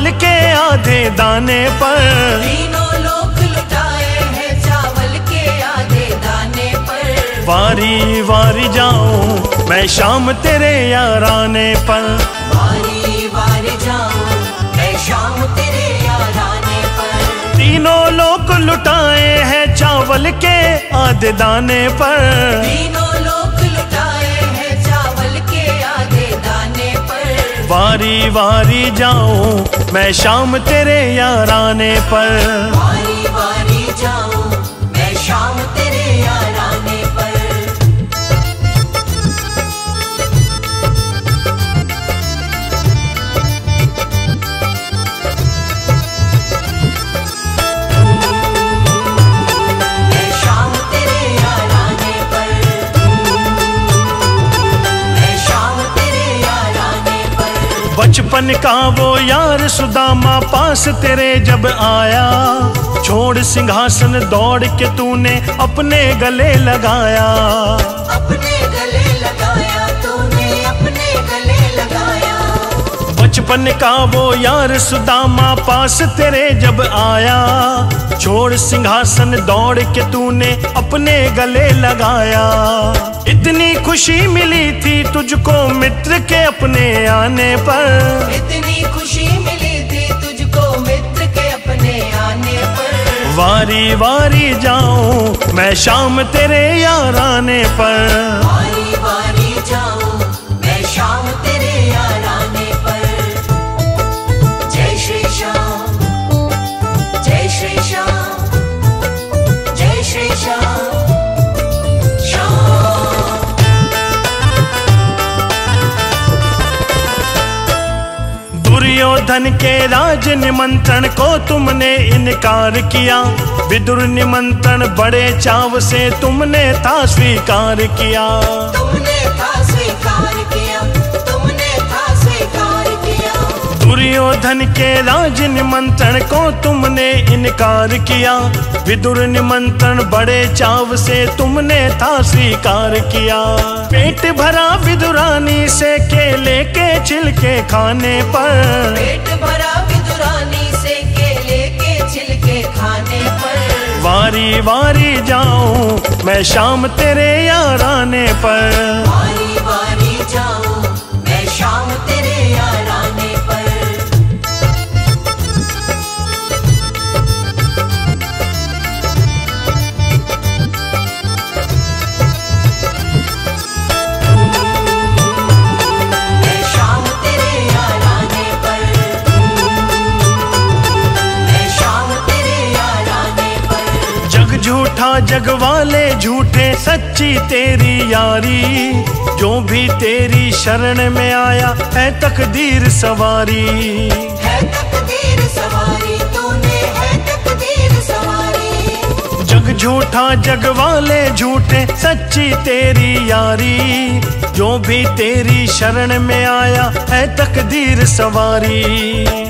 चावल के आधे दाने पर। तीनों लुटाए हैं चावल के आधे दाने पर। वारी वारी जाऊँ मैं शाम तेरे याराने पर। वारी वारी जाऊँ मैं शाम तेरे याराने पर। तीनों लोग लुटाए हैं चावल के आधे दाने पर। तीनों वारी वारी जाऊँ मैं शाम तेरे याराने पर। बचपन का वो यार सुदामा पास तेरे जब आया। छोड़ सिंहासन दौड़ के तूने अपने गले लगाया। अपने गले लगाया तूने अपने गले लगाया। बचपन का वो यार सुदामा पास तेरे जब आया। छोड़ सिंहासन दौड़ के तूने अपने गले लगाया। इतनी खुशी मिली थी तुझको मित्र के अपने आने पर। इतनी खुशी मिली थी तुझको मित्र के अपने आने पर। वारी वारी जाऊँ मैं शाम तेरे यार आने पर। वारी दुर्योधन के राज निमंत्रण को तुमने इनकार किया। विदुर निमंत्रण बड़े चाव से तुमने था स्वीकार किया। तुमने था स्वीकार किया तुमने था स्वीकार किया। दुर्योधन के राज निमंत्रण को तुमने इनकार किया। विदुर निमंत्रण बड़े चाव से तुमने था स्वीकार किया। पेट भरा विदुरानी से केले के छिलके खाने पर। पेट भरा विदुरानी से केले के छिलके खाने पर। वारी वारी जाऊँ मैं शाम तेरे यार आने पर। वारी वारी जाऊँ मैं शाम तेरे याराने पर जग वाले झूठे, सच्ची तेरी यारी। जो भी तेरी शरण में आया, है तकदीर सवारी। है तकदीर झूठा जग वाले झूठे सच्ची तेरी यारी। जो भी तेरी शरण में आया है तकदीर सवारी।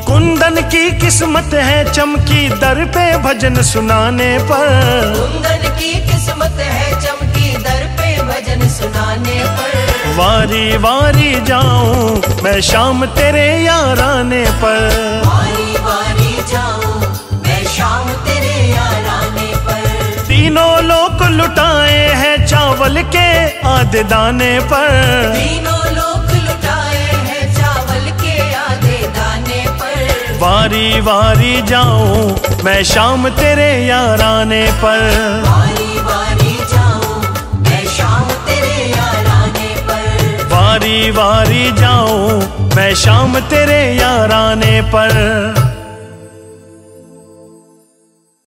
कुंदन की किस्मत है चमकी दर पे भजन सुनाने पर। कुंदन की किस्मत है चमकी दर पे भजन सुनाने पर। वारी वारी जाऊँ मैं शाम तेरे याराने पर। चावल के आधे दाने पर। तीनों लोक लुटाए हैं चावल के आधे दाने पर। वारी वारी जाऊँ मैं शाम तेरे याराने पर। वारी वारी जाऊँ मैं शाम तेरे याराने पर। वारी वारी जाऊँ मैं शाम तेरे याराने पर।